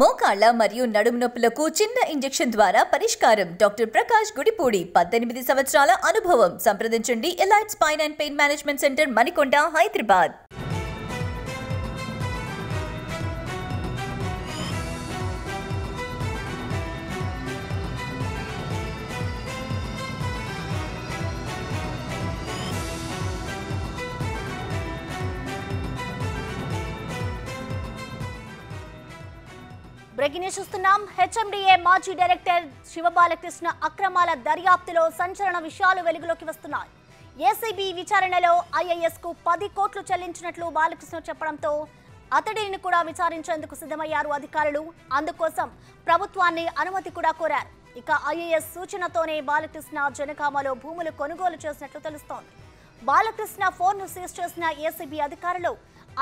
మోకాళ్ళ మరియు నడుము నొప్పులకు చిన్న ఇంజెక్షన్ ద్వారా పరిష్కారం. డాక్టర్ ప్రకాష్ గుడిపూడి పద్దెనిమిది సంవత్సరాల అనుభవం. సంప్రదించండి. Elite spine and pain management centre Manikonda Hyderabad. Breaking news చూస్తున్నాం. హెచ్ఎండిఏ మాజీ డైరెక్టర్ శివబాలకృష్ణ అక్రమాల దర్యాప్తులో సంచలన విషయాలు వెలుగులోకి వస్తున్నాయి. ఏసీబీ విచారణలో ఐఏఎస్కు పది కోట్లు చెల్లించినట్లు బాలకృష్ణ చెప్పడంతో అతడిని కూడా విచారించేందుకు సిద్ధమయ్యారు అధికారులు. అందుకోసం ప్రభుత్వాన్ని అనుమతి కూడా కోరారు. ఇక ఐఏఎస్ సూచనతోనే బాలకృష్ణ జనగామలో భూములు కొనుగోలు చేసినట్లు తెలుస్తోంది. బాలకృష్ణ ఫోన్ను సీజ్ చేసిన ఏసీబీ అధికారులు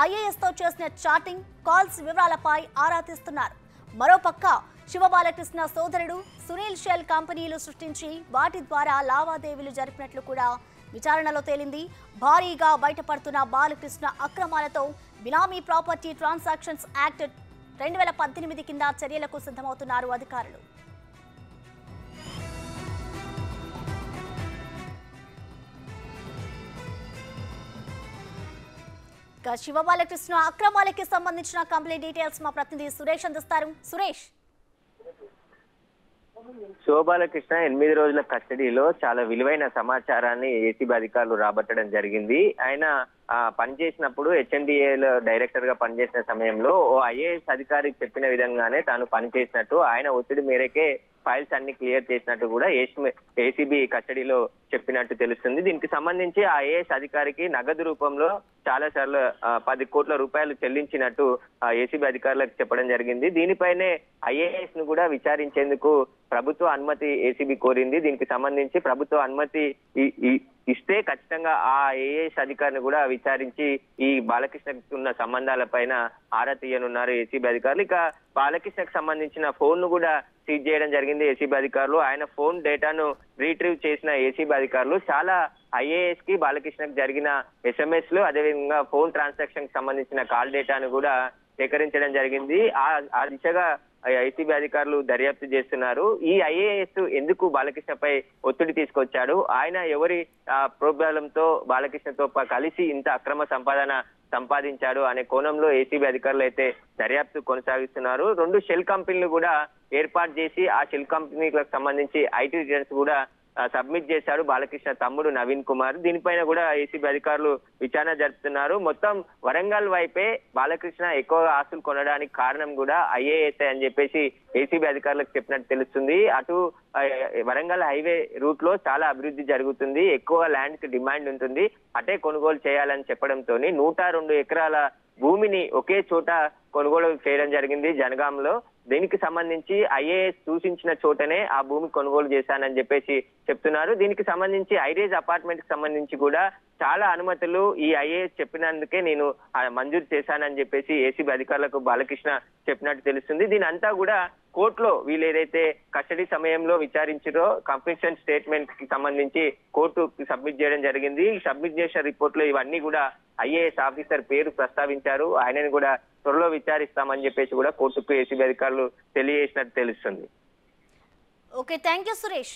ఐఏఎస్తో చేసిన చాటింగ్ కాల్స్ వివరాలపై ఆరా తీస్తున్నారు. మరోపక్క శివబాలకృష్ణ సోదరుడు సునీల్ షెల్ కంపెనీలు సృష్టించి వాటి ద్వారా లావాదేవీలు జరిపినట్లు కూడా విచారణలో తేలింది. భారీగా బయటపడుతున్న బాలకృష్ణ అక్రమాలతో బినామీ ప్రాపర్టీ ట్రాన్సాక్షన్స్ యాక్ట్ రెండు వేల పద్దెనిమిది కింద చర్యలకు సిద్ధమవుతున్నారు అధికారులు. ఇక శివబాలకృష్ణ అక్రమాలకి సంబంధించిన కంప్లీట్ డీటెయిల్స్ మా ప్రతినిధి సురేష్ అందిస్తారు. సురేష్. శోభాలకృష్ణ ఎనిమిది రోజుల కస్టడీలో చాలా విలువైన సమాచారాన్ని ఏసీబీ అధికారులు రాబట్టడం జరిగింది. ఆయన పనిచేసినప్పుడు హెచ్ఎండిఏలో డైరెక్టర్గా పనిచేసిన సమయంలో ఓ ఐఏఎస్ అధికారి చెప్పిన విధంగానే తాను పనిచేసినట్టు ఆయన ఒత్తిడి మేరకే ఫైల్స్ అన్ని క్లియర్ చేసినట్టు కూడా ఏసీబీ కస్టడీలో చెప్పినట్టు తెలుస్తుంది. దీనికి సంబంధించి ఆ ఐఏఎస్ అధికారికి నగదు రూపంలో చాలా సార్లు పది కోట్ల రూపాయలు చెల్లించినట్టు ఏసీబీ అధికారులకు చెప్పడం జరిగింది. దీనిపైనే ఐఏఎస్ను కూడా విచారించేందుకు ప్రభుత్వ అనుమతి ఏసీబీ కోరింది. దీనికి సంబంధించి ప్రభుత్వ అనుమతి ఇస్తే ఖచ్చితంగా ఆ ఏఎస్ అధికారిని కూడా విచారించి ఈ బాలకృష్ణకి ఉన్న సంబంధాలపైన ఆరా తీయనున్నారు ఏసీబీ అధికారులు. ఇక బాలకృష్ణకు సంబంధించిన ఫోన్ను కూడా సీజ్ చేయడం జరిగింది ఏసీబీ అధికారులు. ఆయన ఫోన్ డేటాను రీట్రీవ్ చేసిన ఏసీబీ అధికారులు. చాలా ఐఏఎస్కి బాలకృష్ణకు జరిగిన ఎస్ఎంఎస్లు అదేవిధంగా ఫోన్ ట్రాన్సాక్షన్కి సంబంధించిన కాల్ డేటాను కూడా సేకరించడం జరిగింది. ఆ ఆ దిశగా ఐసీబీ అధికారులు దర్యాప్తు చేస్తున్నారు. ఈ ఐఏఎస్ ఎందుకు బాలకృష్ణపై ఒత్తిడి తీసుకొచ్చాడు? ఆయన ఎవరి ఆ, బాలకృష్ణతో కలిసి ఇంత అక్రమ సంపాదన సంపాదించాడు అనే కోణంలో ఏసీబీ అధికారులు అయితే దర్యాప్తు కొనసాగిస్తున్నారు. రెండు షెల్ కంపెనీలు కూడా ఏర్పాటు చేసి ఆ షెల్ కంపెనీలకు సంబంధించి ఐటీ రిటర్న్స్ కూడా సబ్మిట్ చేశాడు బాలకృష్ణ తమ్ముడు నవీన్ కుమార్. దీనిపైన కూడా ఏసీబీ అధికారులు విచారణ జరుపుతున్నారు. మొత్తం వరంగల్ వైపే బాలకృష్ణ ఎక్కువగా ఆస్తులు కొనడానికి కారణం కూడా ఐఏఎస్ అని చెప్పేసి ఏసీబీ అధికారులకు చెప్పినట్టు తెలుస్తుంది. అటు వరంగల్ హైవే రూట్లో చాలా అభివృద్ధి జరుగుతుంది. ఎక్కువ ల్యాండ్కి డిమాండ్ ఉంటుంది. అటే కొనుగోలు చేయాలని చెప్పడంతో నూట రెండు ఎకరాల భూమిని ఒకే చోట కొనుగోలు చేయడం జరిగింది జనగాంలో. దీనికి సంబంధించి ఐఏఎస్ సూచించిన చోటనే ఆ భూమి కొనుగోలు చేశానని చెప్పేసి చెప్తున్నారు. దీనికి సంబంధించి ఐరేజ్ అపార్ట్మెంట్కి సంబంధించి కూడా చాలా అనుమతులు ఈ ఐఏఎస్ చెప్పినందుకే నేను మంజూరు చేశానని చెప్పేసి ఏసీబీ అధికారులకు బాలకృష్ణ చెప్పినట్టు తెలుస్తుంది. దీని అంతా కూడా కోర్టులో వీళ్ళు ఏదైతే కస్టడీ సమయంలో విచారించారో కంపెన్షన్ స్టేట్మెంట్కి సంబంధించి కోర్టుకి సబ్మిట్ చేయడం జరిగింది. ఈ సబ్మిట్ చేసిన రిపోర్ట్లో ఇవన్నీ కూడా ఐఏఎస్ ఆఫీసర్ పేరు ప్రస్తావించారు. ఆయనని కూడా త్వరలో విచారిస్తామని చెప్పేసి కూడా కోర్టుకు ఏసీబీ అధికారులు తెలియజేసినట్టు తెలుస్తుంది. Okay thank you Suresh